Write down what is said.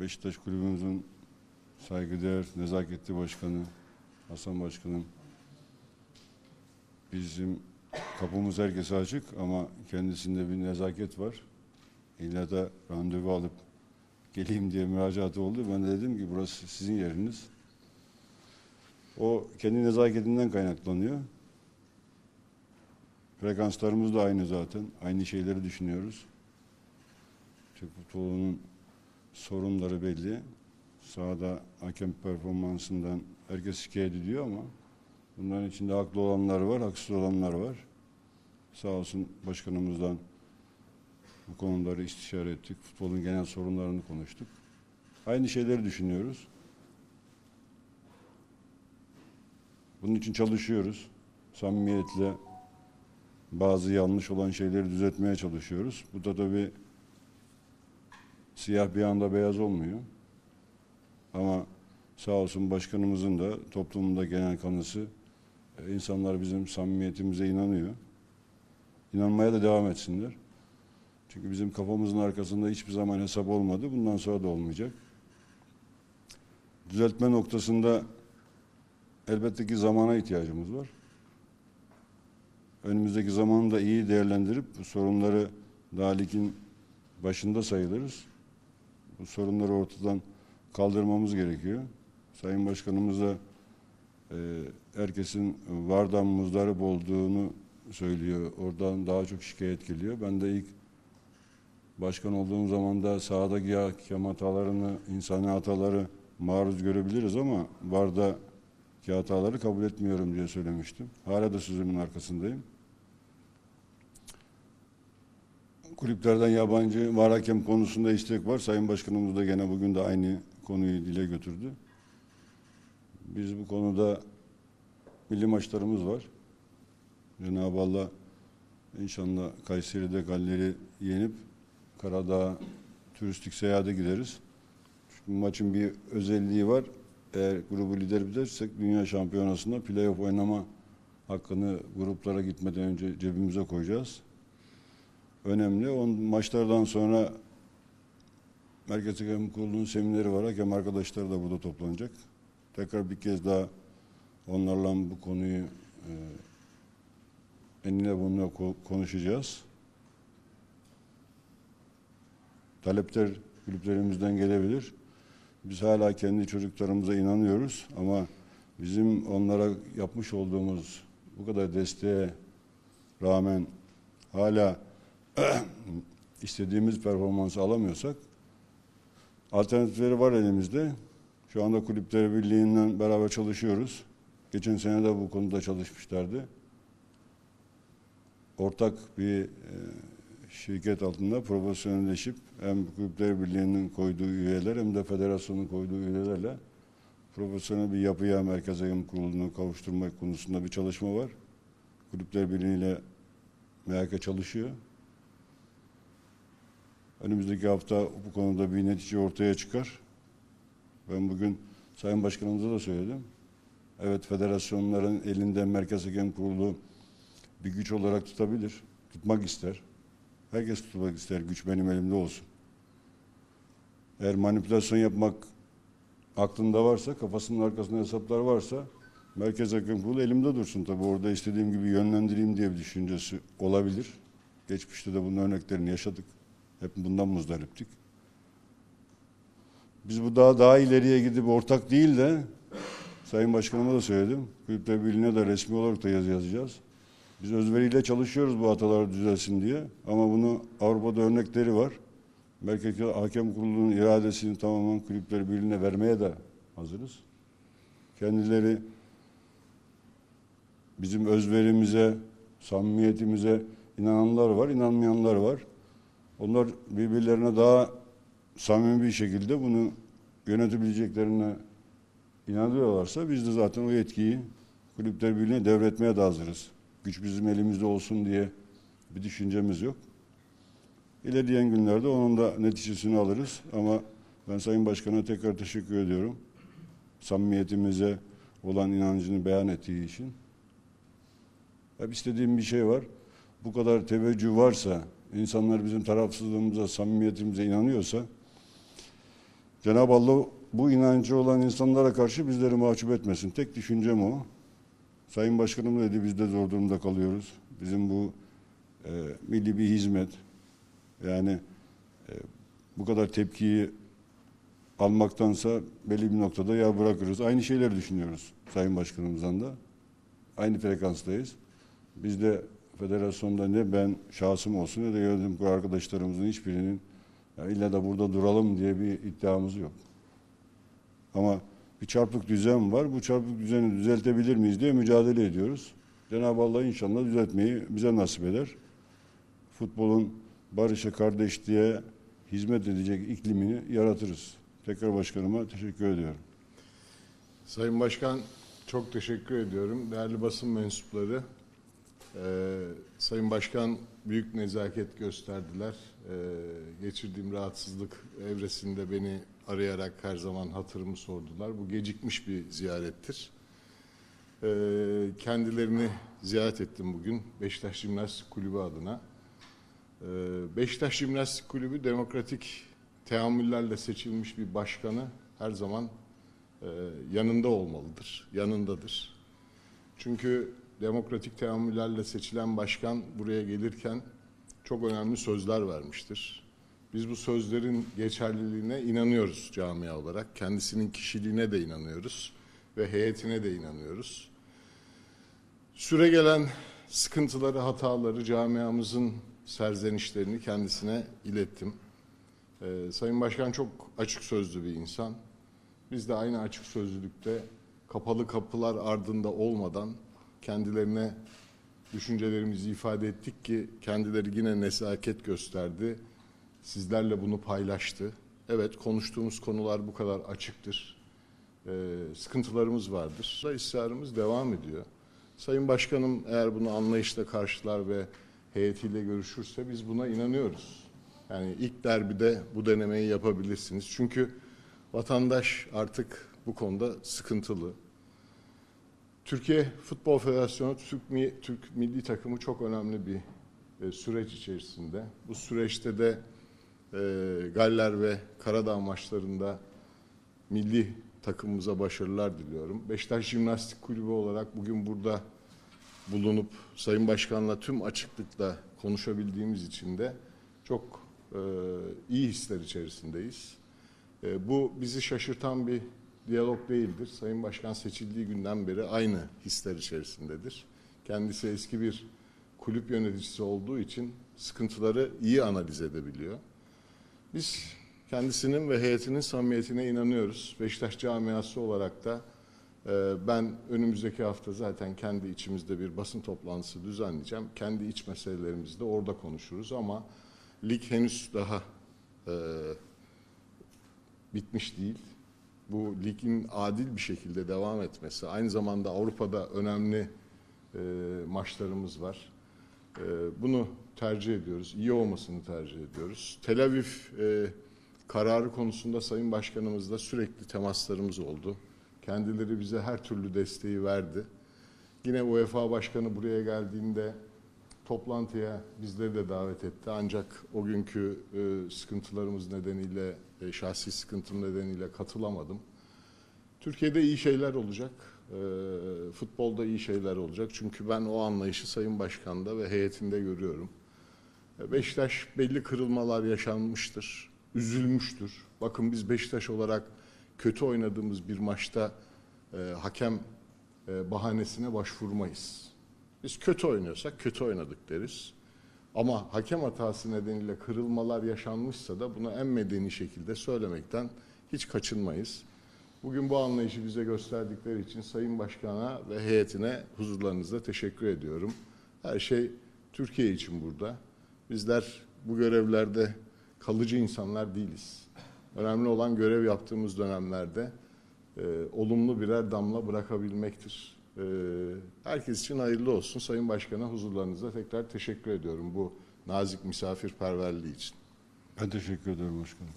Beşiktaş Kulübümüzün saygıdeğer, nezaketli başkanı, Hasan Başkanım. Bizim kapımız herkese açık ama kendisinde bir nezaket var. İlla da randevu alıp geleyim diye müracaatı oldu. Ben de dedim ki burası sizin yeriniz. O kendi nezaketinden kaynaklanıyor. Frekanslarımız da aynı zaten. Aynı şeyleri düşünüyoruz. Türk futbolunun sorunları belli. Sahada hakem performansından herkes şikayet ediyor ama bunların içinde haklı olanlar var, haksız olanlar var. Sağ olsun başkanımızdan bu konuları istişare ettik. Futbolun genel sorunlarını konuştuk. Aynı şeyleri düşünüyoruz. Bunun için çalışıyoruz. Samimiyetle bazı yanlış olan şeyleri düzeltmeye çalışıyoruz. Bu da tabii siyah bir anda beyaz olmuyor. Ama sağ olsun başkanımızın da toplumunda genel kanısı e, insanlar bizim samimiyetimize inanıyor. İnanmaya da devam etsinler. Çünkü bizim kafamızın arkasında hiçbir zaman hesap olmadı. Bundan sonra da olmayacak. Düzeltme noktasında elbette ki zamana ihtiyacımız var. Önümüzdeki zamanı da iyi değerlendirip sorunları daha ligin başında sayılırız. Bu sorunları ortadan kaldırmamız gerekiyor. Sayın Başkanımız da e, herkesin vardan muzdarip olduğunu söylüyor. Oradan daha çok şikayet geliyor. Ben de ilk başkan olduğum zaman da sahadaki hakem hatalarını, insani hataları maruz görebiliriz ama vardaki hataları kabul etmiyorum diye söylemiştim. Hala da sözümün arkasındayım. Kulüplerden yabancı var hakem konusunda istek var. Sayın Başkanımız da gene bugün de aynı konuyu dile götürdü. Biz bu konuda milli maçlarımız var. Cenab-ı Allah inşallah Kayseri'de Galler'i yenip Karadağ turistik seyahate gideriz. Çünkü maçın bir özelliği var. Eğer grubu lider bitersek Dünya Şampiyonası'nda playoff oynama hakkını gruplara gitmeden önce cebimize koyacağız. Önemli. On maçlardan sonra Merkez Hakem Kurulu'nun semineri var. Hakem arkadaşlar da burada toplanacak. Tekrar bir kez daha onlarla bu konuyu e, enine bununla konuşacağız. Talepler kulüplerimizden gelebilir. Biz hala kendi çocuklarımıza inanıyoruz ama bizim onlara yapmış olduğumuz bu kadar desteğe rağmen hala istediğimiz performansı alamıyorsak alternatifleri var elimizde. Şu anda Kulüpler Birliği'nden beraber çalışıyoruz. Geçen sene de bu konuda çalışmışlardı. Ortak bir e, şirket altında profesyonelleşip hem Kulüpler Birliği'nin koyduğu üyeler hem de federasyonun koyduğu üyelerle profesyonel bir yapıya Merkez Hakem Kurulu'nu kavuşturmak konusunda bir çalışma var. Kulüpler Birliği ile MHK çalışıyor. Önümüzdeki hafta bu konuda bir netice ortaya çıkar. Ben bugün Sayın Başkanımıza da söyledim. Evet federasyonların elinde Merkez Hakem Kurulu bir güç olarak tutabilir. Tutmak ister. Herkes tutmak ister. Güç benim elimde olsun. Eğer manipülasyon yapmak aklında varsa, kafasının arkasında hesaplar varsa Merkez Hakem Kurulu elimde dursun. Tabi orada istediğim gibi yönlendireyim diye bir düşüncesi olabilir. Geçmişte de bunun örneklerini yaşadık. Hep bundan muzdariptik. Biz bu daha daha ileriye gidip ortak değil de Sayın Başkanıma da söyledim. Kulüpler Birliği'ne de resmi olarak da yazı yazacağız. Biz özveriyle çalışıyoruz bu hatalar düzelsin diye. Ama bunu Avrupa'da örnekleri var. Merkez Hakem Kurulu'nun iradesini tamamen Kulüpler Birliği'ne vermeye de hazırız. Kendileri bizim özverimize, samimiyetimize inananlar var, inanmayanlar var. Onlar birbirlerine daha samimi bir şekilde bunu yönetebileceklerine inanıyorlarsa biz de zaten o yetkiyi kulüpler birliğine devretmeye de hazırız. Güç bizim elimizde olsun diye bir düşüncemiz yok. İlerleyen günlerde onun da neticesini alırız ama ben Sayın Başkan'a tekrar teşekkür ediyorum. Samimiyetimize olan inancını beyan ettiği için. Hep istediğim bir şey var. Bu kadar teveccüh varsa, insanlar bizim tarafsızlığımıza, samimiyetimize inanıyorsa Cenab-ı Allah bu inancı olan insanlara karşı bizleri mahcup etmesin. Tek düşüncem o. Sayın Başkanım dedi biz de zor durumda kalıyoruz. Bizim bu e, milli bir hizmet. Yani e, bu kadar tepkiyi almaktansa belli bir noktada ya bırakırız. Aynı şeyleri düşünüyoruz Sayın Başkanımızdan da. Aynı frekanstayız. Biz de federasyonda ne ben şahsım olsun ne de yönetim arkadaşlarımızın hiçbirinin ya illa da burada duralım diye bir iddiamız yok. Ama bir çarpık düzen var. Bu çarpık düzeni düzeltebilir miyiz diye mücadele ediyoruz. Cenab-ı Allah inşallah düzeltmeyi bize nasip eder. Futbolun barışa, kardeşliğe hizmet edecek iklimini yaratırız. Tekrar başkanıma teşekkür ediyorum. Sayın Başkan çok teşekkür ediyorum. Değerli basın mensupları, e, Sayın Başkan büyük nezaket gösterdiler. E, geçirdiğim rahatsızlık evresinde beni arayarak her zaman hatırımı sordular. Bu gecikmiş bir ziyarettir. E, kendilerini ziyaret ettim bugün Beşiktaş Jimnastik Kulübü adına. E, Beşiktaş Jimnastik Kulübü demokratik teamüllerle seçilmiş bir başkanı her zaman e, yanında olmalıdır, yanındadır. Çünkü demokratik teamüllerle seçilen başkan buraya gelirken çok önemli sözler vermiştir. Biz bu sözlerin geçerliliğine inanıyoruz camia olarak. Kendisinin kişiliğine de inanıyoruz ve heyetine de inanıyoruz. Süre gelen sıkıntıları, hataları, camiamızın serzenişlerini kendisine ilettim. Ee, Sayın Başkan çok açık sözlü bir insan. Biz de aynı açık sözlülükte kapalı kapılar ardında olmadan kendilerine düşüncelerimizi ifade ettik ki kendileri yine nezaket gösterdi. Sizlerle bunu paylaştı. Evet konuştuğumuz konular bu kadar açıktır. Ee, sıkıntılarımız vardır. Da ısrarımız devam ediyor. Sayın Başkanım eğer bunu anlayışla karşılar ve heyetiyle görüşürse biz buna inanıyoruz. Yani ilk derbide bu denemeyi yapabilirsiniz. Çünkü vatandaş artık bu konuda sıkıntılı. Türkiye Futbol Federasyonu Türk, Türk milli takımı çok önemli bir e, süreç içerisinde. Bu süreçte de e, Galler ve Karadağ maçlarında milli takımımıza başarılar diliyorum. Beşiktaş Jimnastik Kulübü olarak bugün burada bulunup Sayın Başkan'la tüm açıklıkla konuşabildiğimiz için de çok e, iyi hisler içerisindeyiz. E, bu bizi şaşırtan bir diyalog değildir. Sayın Başkan seçildiği günden beri aynı hisler içerisindedir. Kendisi eski bir kulüp yöneticisi olduğu için sıkıntıları iyi analiz edebiliyor. Biz kendisinin ve heyetinin samimiyetine inanıyoruz. Beşiktaş camiası olarak da e, ben önümüzdeki hafta zaten kendi içimizde bir basın toplantısı düzenleyeceğim. Kendi iç meselelerimizi de orada konuşuruz ama lig henüz daha e, bitmiş değil. Bu ligin adil bir şekilde devam etmesi, aynı zamanda Avrupa'da önemli e, maçlarımız var. E, bunu tercih ediyoruz, iyi olmasını tercih ediyoruz. Tel Aviv e, kararı konusunda Sayın Başkanımızla sürekli temaslarımız oldu. Kendileri bize her türlü desteği verdi. Yine UEFA Başkanı buraya geldiğinde toplantıya bizleri de davet etti. Ancak o günkü e, sıkıntılarımız nedeniyle, e, şahsi sıkıntım nedeniyle katılamadım. Türkiye'de iyi şeyler olacak. E, futbolda iyi şeyler olacak. Çünkü ben o anlayışı Sayın Başkan'da ve heyetinde görüyorum. E, Beşiktaş belli kırılmalar yaşanmıştır. Üzülmüştür. Bakın biz Beşiktaş olarak kötü oynadığımız bir maçta e, hakem e, bahanesine başvurmayız. Biz kötü oynuyorsak kötü oynadık deriz. Ama hakem hatası nedeniyle kırılmalar yaşanmışsa da bunu en medeni şekilde söylemekten hiç kaçınmayız. Bugün bu anlayışı bize gösterdikleri için Sayın Başkan'a ve heyetine huzurlarınızda teşekkür ediyorum. Her şey Türkiye için burada. Bizler bu görevlerde kalıcı insanlar değiliz. Önemli olan görev yaptığımız dönemlerde e, olumlu birer damla bırakabilmektir. E, herkes için hayırlı olsun. Sayın Başkan'a huzurlarınızda tekrar teşekkür ediyorum bu nazik misafirperverliği için. Ben teşekkür ederim başkanım.